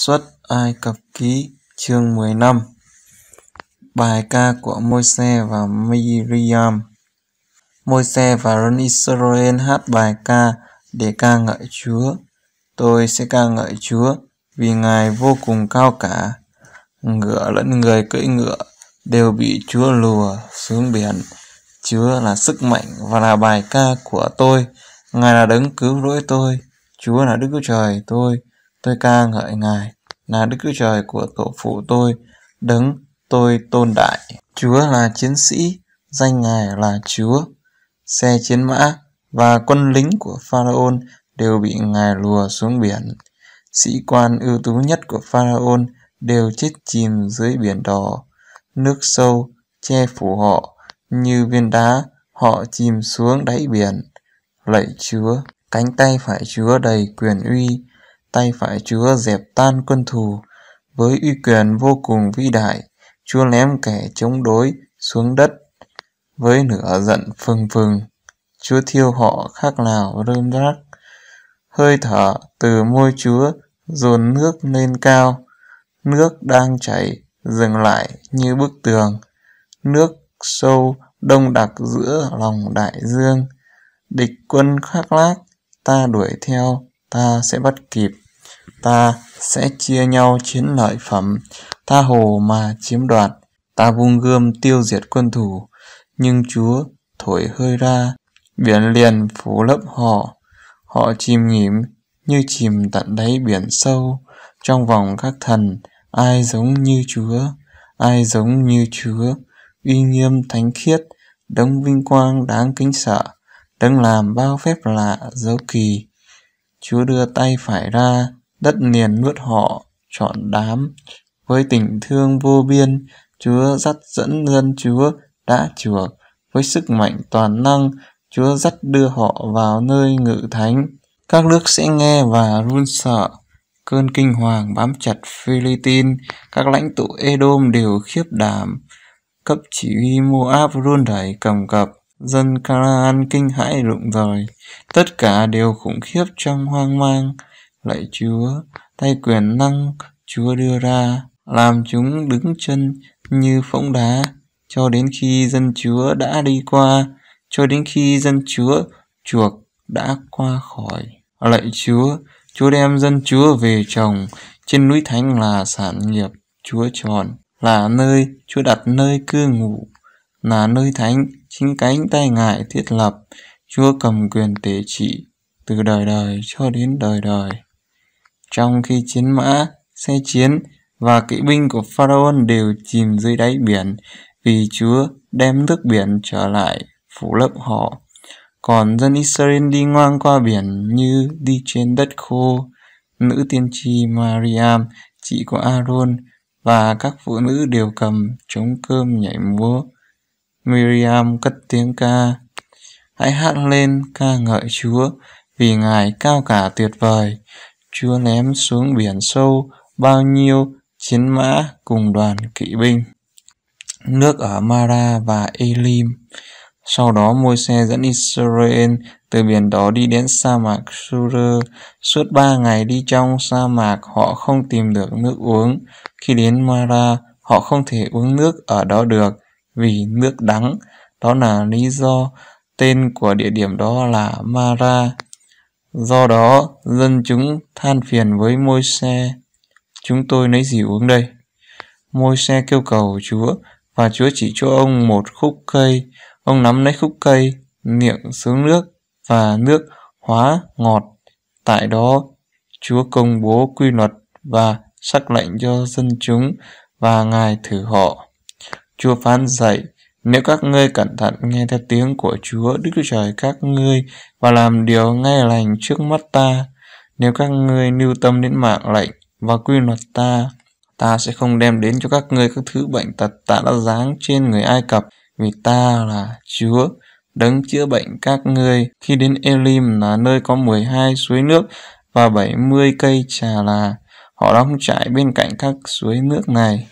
Xuất Ai Cập Ký, chương 15 Bài ca của Môi-se và Miriam Môi-se và dân Israel hát bài ca để ca ngợi Chúa. Tôi sẽ ca ngợi Chúa vì Ngài vô cùng cao cả. Ngựa lẫn người cưỡi ngựa đều bị Chúa lùa xuống biển. Chúa là sức mạnh và là bài ca của tôi. Ngài là đấng cứu rỗi tôi. Chúa là Đức Chúa Trời tôi. Tôi ca ngợi Ngài là Đức Chúa Trời của tổ phụ tôi, đấng tôi tôn đại. Chúa là chiến sĩ, danh Ngài là Chúa. Xe chiến mã và quân lính của Pharaoh đều bị Ngài lùa xuống biển. Sĩ quan ưu tú nhất của Pharaoh đều chết chìm dưới biển đỏ. Nước sâu che phủ họ, như viên đá họ chìm xuống đáy biển. Lạy Chúa, cánh tay phải Chúa đầy quyền uy, tay phải Chúa dẹp tan quân thù. Với uy quyền vô cùng vĩ đại, Chúa ném kẻ chống đối xuống đất. Với nửa giận phừng phừng, Chúa thiêu họ khác nào rơm rác. Hơi thở từ môi Chúa dồn nước lên cao. Nước đang chảy dừng lại như bức tường. Nước sâu đông đặc giữa lòng đại dương. Địch quân khắc lác, ta đuổi theo, ta sẽ bắt kịp. Ta sẽ chia nhau chiến lợi phẩm, tha hồ mà chiếm đoạt, ta vung gươm tiêu diệt quân thủ, nhưng Chúa thổi hơi ra, biển liền phủ lấp họ, họ chìm nghỉm như chìm tận đáy biển sâu, trong vòng các thần, ai giống như Chúa, ai giống như Chúa, uy nghiêm thánh khiết, đấng vinh quang đáng kính sợ, đấng làm bao phép lạ dấu kỳ. Chúa đưa tay phải ra, đất liền nuốt họ trọn đám. Với tình thương vô biên chúa dắt dẫn dân chúa đã chuộc với sức mạnh toàn năng chúa dắt đưa họ vào nơi ngự thánh. Các nước sẽ nghe và run sợ. Cơn kinh hoàng bám chặt Philippines, các lãnh tụ Edom đều khiếp đảm, cấp chỉ huy Moab run rẩy cầm cập, dân Canaan kinh hãi rụng rời, tất cả đều khủng khiếp trong hoang mang, Lạy Chúa, tay quyền năng Chúa đưa ra, làm chúng đứng chân như phỗng đá, cho đến khi dân Chúa đã đi qua, cho đến khi dân Chúa chuộc đã qua khỏi. Lạy Chúa, Chúa đem dân Chúa về trồng, trên núi Thánh là sản nghiệp Chúa tròn, là nơi Chúa đặt nơi cư ngụ, là nơi thánh, chính cánh tay ngài thiết lập, Chúa cầm quyền tế trị từ đời đời cho đến đời đời trong khi chiến mã, xe chiến và kỵ binh của Pharaoh đều chìm dưới đáy biển vì Chúa đem nước biển trở lại phủ lấp họ. Còn dân Israel đi ngoan qua biển như đi trên đất khô. Nữ tiên tri Mariam, chị của Aaron, và các phụ nữ đều cầm trống cơm nhảy múa. Miriam cất tiếng ca. Hãy hát lên ca ngợi Chúa, vì Ngài cao cả tuyệt vời. Chúa ném xuống biển sâu bao nhiêu chiến mã cùng đoàn kỵ binh. Nước ở Mara và Elim. Sau đó môi xe dẫn Israel từ biển đó đi đến sa mạc Sur. Suốt ba ngày đi trong sa mạc họ không tìm được nước uống. Khi đến Mara họ không thể uống nước ở đó được vì nước đắng. Đó là lý do tên của địa điểm đó là Mara. Do đó, dân chúng than phiền với môi xe. Chúng tôi lấy gì uống đây? Môi xe kêu cầu Chúa, và Chúa chỉ cho ông một khúc cây. Ông nắm lấy khúc cây, miệng xuống nước, và nước hóa ngọt. Tại đó, Chúa công bố quy luật và sắc lệnh cho dân chúng và Ngài thử họ. Chúa phán dạy, nếu các ngươi cẩn thận nghe theo tiếng của Chúa Đức Chúa Trời các ngươi và làm điều ngay lành trước mắt ta, nếu các ngươi lưu tâm đến mạng lệnh và quy luật ta, ta sẽ không đem đến cho các ngươi các thứ bệnh tật ta đã giáng trên người Ai Cập, vì ta là Chúa, đấng chữa bệnh các ngươi. Khi đến Elim là nơi có 12 suối nước và 70 cây trà là, họ đóng trại bên cạnh các suối nước này.